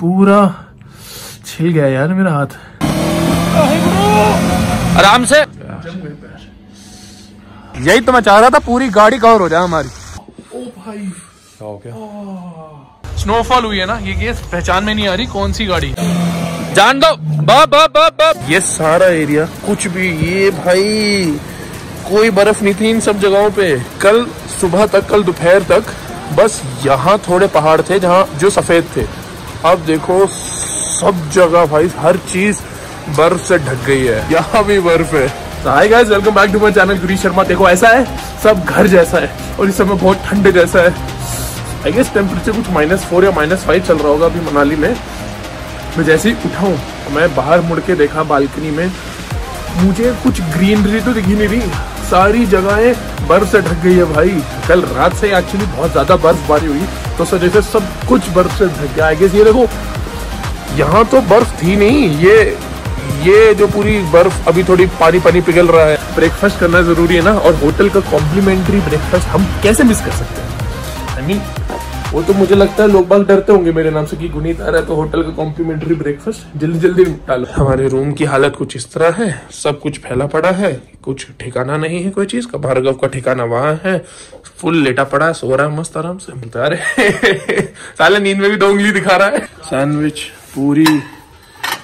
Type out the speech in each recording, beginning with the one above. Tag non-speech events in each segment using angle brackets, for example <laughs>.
पूरा छिल गया यार मेरा हाथ। आराम से। यही तो मैं चाह रहा था पूरी गाड़ी कवर हो जाए हमारी। ओ भाई। हो गया? स्नोफॉल हुई है ना ये केस पहचान में नहीं आ रही कौन सी गाड़ी। जान दो बाप बाप बाप बाप ये सारा एरिया कुछ भी ये भाई कोई बर्फ़ नहीं थी इन सब जगहों पे। कल सुबह तक कल दोपहर तक बस यहाँ थोड़े पहाड़ थे जहाँ जो सफ़ेद थे। अब देखो, सब जगह भाई, हर चीज़ बर्फ़ से ढक गई है। यहाँ भी बर्फ़ है। Hi guys welcome back to my channel Guri Sharma देखो, ऐसा है, सब घर जैसा है और इस समय बहुत ठंड जैसा है। आई गेस टेम्परेचर कुछ माइनस फोर या माइनस फाइव चल रहा होगा अभी मनाली में। मैं जैसे ही उठाऊं मैं बाहर मुड़ के देखा बालकनी में। मुझे कुछ ग्रीनरी तो दिखी नहीं रही सारी जगहें बर्फ़ से ढक गई है भाई। कल रात से एक्चुअली बहुत ज़्यादा बर्फबारी हुई तो सर जैसे सब कुछ बर्फ़ से ढक गया। है ये देखो, यहाँ तो बर्फ़ थी नहीं, ये ये जो पूरी बर्फ़ अभी थोड़ी पानी पानी पिघल रहा है। ब्रेकफास्ट करना ज़रूरी है ना, और होटल का कॉम्प्लीमेंट्री ब्रेकफास्ट हम कैसे मिस कर सकते हैं? आई मीन वो तो मुझे लगता है लोग बाग डरते होंगे मेरे नाम से कि गुनीत आ रहा है तो होटल का कॉम्प्लीमेंट्री ब्रेकफास्ट जल्दी जल्दी डालो। हमारे रूम की हालत कुछ इस तरह है। सब कुछ फैला पड़ा है। कुछ ठिकाना नहीं है कोई चीज़ का। भार्गव का ठिकाना वहाँ है। फुल लेटा पड़ा है सो रहा है मस्त आराम से। बता रहे <laughs> साले नींद में भी दो उंगली दिखा रहा है। सैंडविच पूरी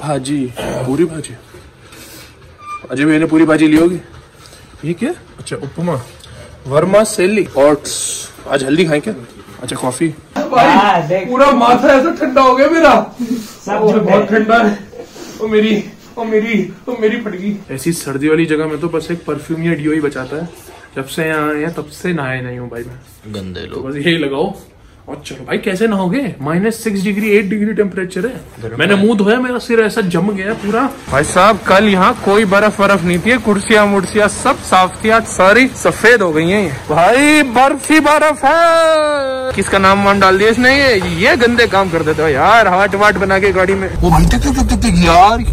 भाजी पूरी भाजी। अजय मैंने पूरी भाजी ली होगी? ये क्या? अच्छा उपमा। वर्मा सेली। ओट्स आज हल्दी खाएँ क्या? अच्छा कॉफ़ी भाई पूरा माथा ऐसा ठंडा हो गया मेरा। सब बहुत ठंडा है। ओ मेरी ओ मेरी ओ मेरी फट गई ऐसी सर्दी वाली जगह में तो बस एक परफ्यूम या डियो ही बचाता है। जब से यहाँ आए हैं तब से नहाए नहीं हूँ भाई मैं। गंदे लोग। तो बस यही लगाओ। और चलो भाई कैसे नहाओगे minus six degree eight degree temperature है। मैंने मुँह धोया मेरा सिर ऐसा जम गया पूरा। भाई साहब कल यहाँ कोई बर्फ़ बर्फ़ नहीं थी कुर्सियाँ मुर्सियाँ सब साफ़ थी आज सारी सफ़ेद हो गई हैं। ये भाई बर्फ़ ही बर्फ़ है। किसका नाम वाम डाल दिया इसने? ये ये गंदे काम कर देते हो यार हाट वाट बना के गाड़ी में। वो यार।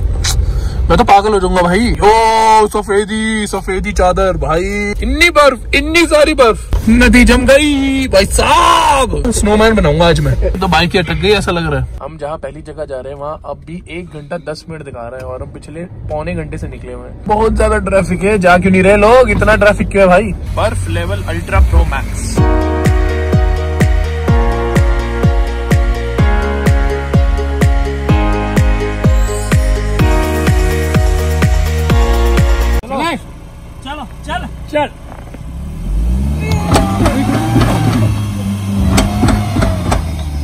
मैं तो पागल हो जाऊँगा भाई। ओ सफेदी सफेदी चादर भाई। इतनी बर्फ़ इतनी सारी बर्फ़। नदी जम गई भाई साहब। स्नोमैन बनाऊँगा आज मैं। तो बाइक ही अटक गई ऐसा लग रहा है। हम जहाँ पहली जगह जा रहे हैं वहाँ अब भी एक घंटा दस मिनट दिखा रहे हैं और हम पिछले पौने घंटे से निकले हुए हैं। बहुत ज़्यादा ट्रैफ़िक है जा क्यों नहीं रहे लोग? इतना ट्रैफ़िक क्यों है भाई? बर्फ़ लेवल अल्ट्रा प्रो मैक्स चल।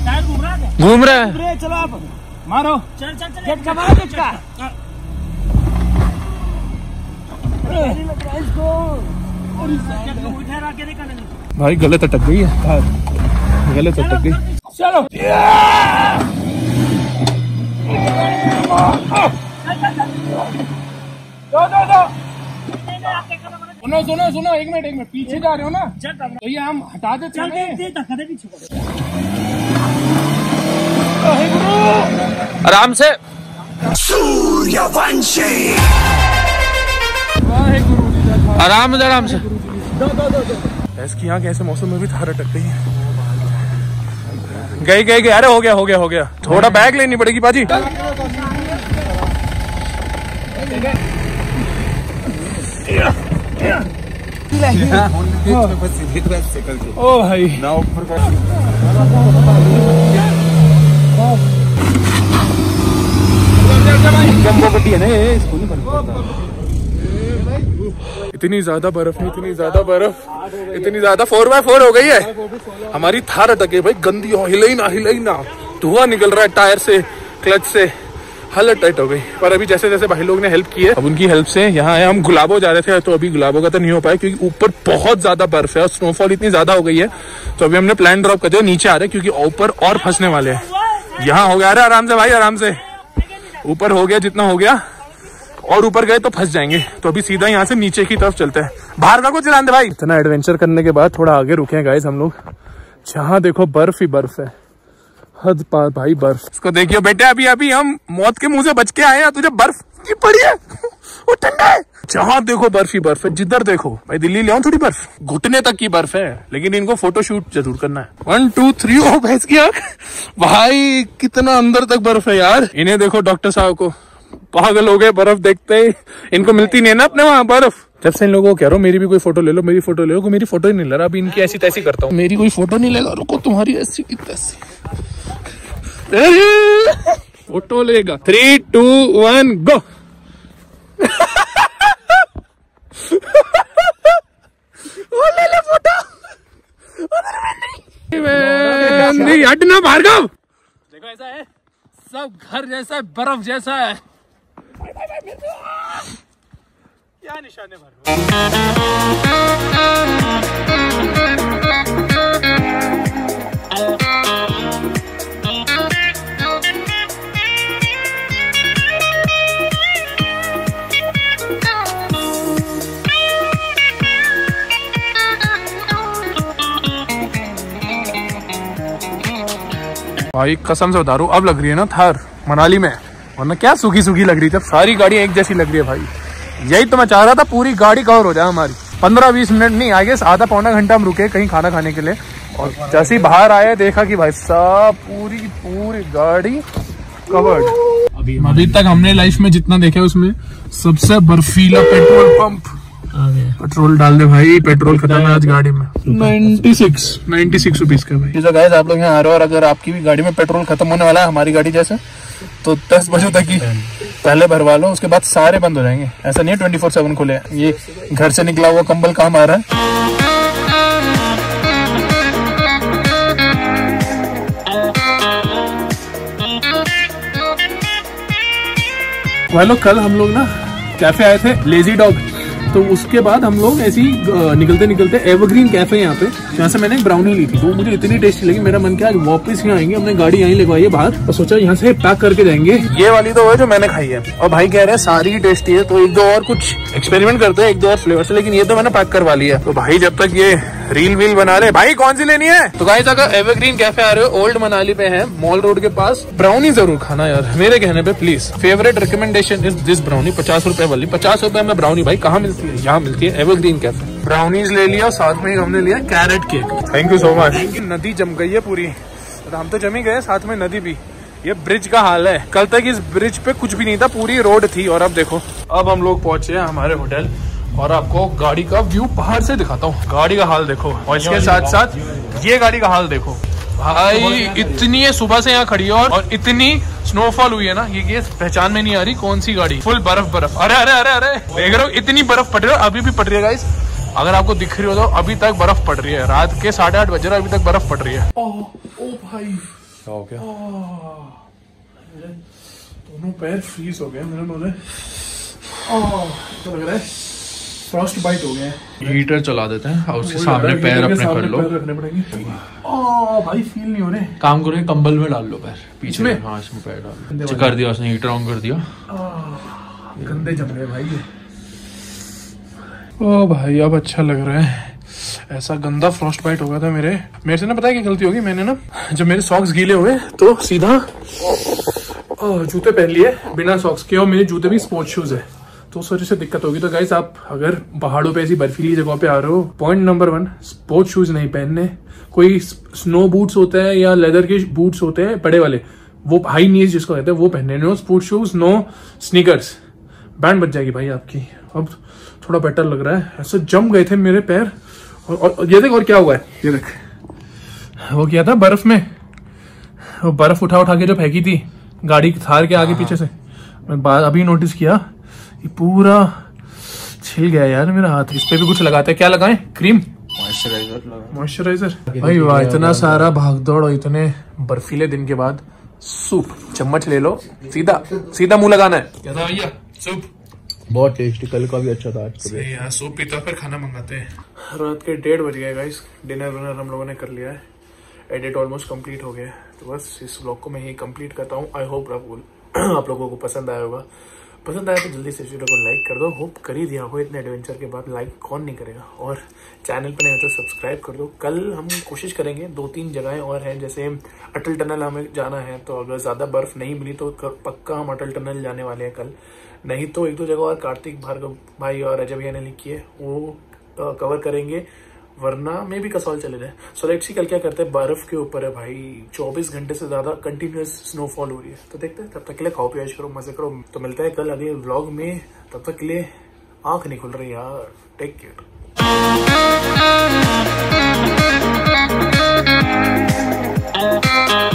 चल घूम रहा है घूम रहा चलो आप। मारो। चल चल चल गेट का मारो गेट का। ठहरा के भाई गलत अटक गई है। गलत अटक गई। चलो। दो दो दो सुनो सुनो सुनो एक मिनट एक मिनट पीछे जा रहे हो ना? तो ये हम हटा देते चल हैं। दे धक्का दे पीछे आराम से। आराम से आराम से। भैंस की आँख ऐसे मौसम में भी धार अटक गई है। गई गई गई। अरे हो गया हो गया हो गया। थोड़ा बैग लेनी पड़ेगी बाजी इतनी ज़्यादा बर्फ़ है इतनी ज़्यादा बर्फ़, इतनी ज़्यादा फोर बाय फोर हो गई है। हमारी थार अटक भाई, गंदी हो हिलाई ना हिलाई ना। धुआँ निकल रहा है टायर से, क्लच से। हालत टाइट हो गई। पर अभी जैसे जैसे भाई लोग ने हेल्प की है, अब उनकी हेल्प से यहाँ हम गुलाबो जा रहे थे तो अभी गुलाबो का तो नहीं हो पाया, क्योंकि ऊपर बहुत ज़्यादा बर्फ़ है और स्नोफॉल इतनी ज़्यादा हो गई है। तो अभी हमने प्लान ड्रॉप कर दिया नीचे आ रहे क्योंकि ऊपर और फंसने वाले हैं। यहाँ हो गया आराम से भाई, आराम से। ऊपर हो गया, जितना हो गया, और ऊपर गए तो फंस जाएँगे। तो अभी सीधा यहाँ से नीचे की तरफ़ चलते हैं। बाहर का कुछ भाई। इतना एडवेंचर करने के बाद थोड़ा आगे रुके हैं गाइस हम लोग। जहाँ देखो बर्फ़ ही बर्फ़ है। हद पार भाई बर्फ़। इसको देखियो बेटे, अभी अभी हम मौत के मुँह से बच के आए हैं, तुझे बर्फ़ की पड़ी है। <laughs> वो ठंडा है। जहाँ देखो बर्फ़ ही बर्फ़ है, जिधर देखो। भाई, दिल्ली ले थोड़ी बर्फ़। घुटने तक की बर्फ़ है, लेकिन इनको फ़ोटो शूट ज़रूर करना है। वन टू थ्री ओ, भैंस की आँख। भाई, कितना अंदर तक बर्फ़ है यार। इन्हें देखो डॉक्टर साहब को। पागल हो गए बर्फ़ देखते ही। इनको मिलती नहीं है ना अपने वहाँ बर्फ़। जब से इन लोगों को कह रहा हूँ, मेरी भी कोई फ़ोटो ले लो, मेरी फ़ोटो ले लो, मेरी फ़ोटो ही नहीं ले रहा। अभी इनकी ऐसी तैसी करता हूँ। मेरी कोई फ़ोटो नहीं लेगा रुको तुम्हारी ऐसी की तैसी। फ़ोटो लेगा। थ्री टू वन गो ले ले फ़ोटो। नहीं। हटना भार्गव! देखो ऐसा है। सब घर जैसा है बर्फ़ जैसा है। क्या निशाने भर भाई, कसम से बता रहा अब लग रही है ना थार, मनाली में। वरना क्या सूखी सूखी लग रही थी सारी गाड़ी एक जैसी लग रही है भाई। यही तो मैं चाह रहा था, पूरी गाड़ी कवर हो जाए हमारी। पंद्रह बीस मिनट नहीं, आगे आधा पौना घंटा हम रुके कहीं खाना खाने के लिए। और जैसे ही बाहर आए, देखा कि भाई साहब, पूरी पूरी गाड़ी कवर्ड अभी अभी तक हमने लाइफ में जितना देखा उसमें, सबसे बर्फीला पेट्रोल पंप पेट्रोल डाल दे भाई पेट्रोल खत्म है आज गाड़ी में। 96 96 रुपीस का भाई। तो गाइस आप लोग यहाँ आ रहे हो और अगर आपकी भी गाड़ी में पेट्रोल खत्म होने वाला है हमारी गाड़ी जैसे तो 10 बजे तक ही पहले भरवा लो उसके बाद सारे बंद हो जाएँगे। ऐसा नहीं है ट्वेंटी फोर सेवन खुले ये घर से निकला हुआ कंबल काम आ रहा है। वालों कल हम लोग ना कैफ़े आए थे लेजी डॉग तो उसके बाद हम लोग ऐसी निकलते निकलते एवरग्रीन कैफ़े यहाँ पे, जहाँ से मैंने ब्राउनी ली थी। तो मुझे इतनी टेस्टी लगी, मेरा मन किया आज वापस यहाँ आएँगे, हमने गाड़ी यहीं लगवाई है बाहर, और सोचा यहाँ से पैक करके जाएँगे। ये वाली तो है जो मैंने खाई है। और भाई कह रहे हैं सारी टेस्टी है तो एक दो और कुछ एक्सपेरिमेंट करते हैं, एक दो और फ्लेवर से, लेकिन ये तो मैंने पैक करवा लिया तो भाई जब तक ये रील वील बना रहे भाई कौन सी लेनी है? तो गाइस अगर एवरग्रीन कैफ़े आ रहे हो ओल्ड मनाली पे है मॉल रोड के पास ब्राउनी ज़रूर खाना यार मेरे कहने पे please favourite recommendation is this brownie पचास रूपए वाली। पचास रूपए में ब्राउनी भाई कहाँ मिलती है? यहाँ मिलती है एवरग्रीन कैफ़े ब्राउनीज ले लिया साथ में ही हमने लिया carrot cake thank you so much नदी जम गई है पूरी। हम तो जमी गए साथ में नदी भी। ये ब्रिज का हाल है। कल तक इस ब्रिज पे कुछ भी नहीं था पूरी रोड थी। और अब देखो। अब हम लोग पहुँचे हैं हमारे होटल और आपको गाड़ी का व्यू बाहर से दिखाता हूँ। गाड़ी का हाल देखो और इसके साथ साथ ये गाड़ी का हाल देखो। भाई इतनी है सुबह से यहाँ खड़ी है और, और इतनी स्नोफॉल हुई है ना ये ये पहचान में नहीं आ रही कौन सी गाड़ी। फुल बर्फ़ बर्फ़ अरे अरे अरे अरे देख रहे हो इतनी बर्फ़ पड़ रही है अभी भी पड़ रही है गाइस अगर आपको दिख रही हो तो अभी तक बर्फ़ पड़ रही है। रात के साढ़े आठ बजे अभी तक बर्फ़ पड़ रही है। ओ, ओ भाई। क्या हो गया? दोनों पैर फ्रीज हो गए मेरे बोले तो लग रहा है फ्रॉस्ट बाइट हो गया है। हीटर चला देते हैं और उसके सामने पैर अपने कर लो। रखने पड़ेंगे। ओ भाई फील नहीं हो रहे। काम करो कंबल में डाल लो पैर पीछे। इसमें? हाँ इसमें पैर डाल लो। कर दिया उसने हीटर ऑन कर दिया। गंदे जम गए भाई ओ भाई अब अच्छा लग रहा है। ऐसा गंदा फ्रॉस्ट बाइट हो गया था मेरे मेरे से ना पता है क्या गलती होगी? मैंने ना जब मेरे सॉक्स गीले हुए तो सीधा जूते पहन लिए बिना सॉक्स के और मेरे जूते भी स्पोर्ट्स शूज़ है। तो उस वजह से दिक्कत होगी। तो गाइस आप अगर पहाड़ों पे ऐसी बर्फीली जगहों पे आ रहे हो point number one sports shoes नहीं पहनने। कोई स्नो बूट्स होते हैं या लेदर के बूट्स होते हैं बड़े वाले वो हाई नीज जिसको कहते हैं वो पहनने no sports shoes no sneakers band बच जाएगी भाई आपकी। अब थोड़ा बेटर लग रहा है। ऐसे जम गए थे मेरे पैर। और, और, ये देख और क्या हुआ है? ये देख। वो किया था बर्फ़ में। वो बर्फ़ उठा उठा के जो फेंकी थी गाड़ी थार के आगे पीछे से। मैं अभी नोटिस किया। पूरा छिल गया यार मेरा हाथ इस पे भी कुछ लगाते हैं। क्या लगाएँ? क्रीम? मॉइस्चराइजर भाई वाह इतना सारा भागदौड़ और इतने बर्फीले दिन के बाद। सूप चम्मच ले लो। सीधा सीधा मुँह लगाना है। क्या था भैया? सूप। बहुत टेस्टी कल का भी अच्छा था आज सही है सूप पीता फिर खाना मंगाते हैं। रात के डेढ़ बज गए गाइस डिनर विनर हम लोगों ने कर लिया है। एडिट ऑलमोस्ट कंप्लीट हो गया है। तो बस इस ब्लॉग को मैं यही कंप्लीट करता हूँ। आई होप <clears throat> आप लोगों को पसंद आया होगा। पसंद आया तो जल्दी से इस वीडियो को लाइक कर दो। होप कर ही दिया हो इतने एडवेंचर के बाद। लाइक कौन नहीं करेगा? और चैनल पर नहीं तो सब्सक्राइब कर दो। कल हम कोशिश करेंगे, दो तीन जगहें और हैं, जैसे अटल टनल हमें जाना है तो अगर ज़्यादा बर्फ़ नहीं मिली तो पक्का हम अटल टनल जाने वाले हैं कल। नहीं तो एक दो जगह और कार्तिक भार्गव भाई और अजय भैया ने लिखी है, वो कवर करेंगे। वरना में भी कसौल चले जाए। सो लेट्स सी कल क्या करते हैं? बर्फ़ के ऊपर है भाई। 24 घंटे से ज़्यादा कंटिन्यूस स्नोफॉल हो रही है। तो देखते हैं, तब तक के लिए खाओ पियाज करो, मज़े करो। तो मिलता है कल अगले व्लॉग में। तब तक के लिए आँख नहीं खुल रही यार। Take care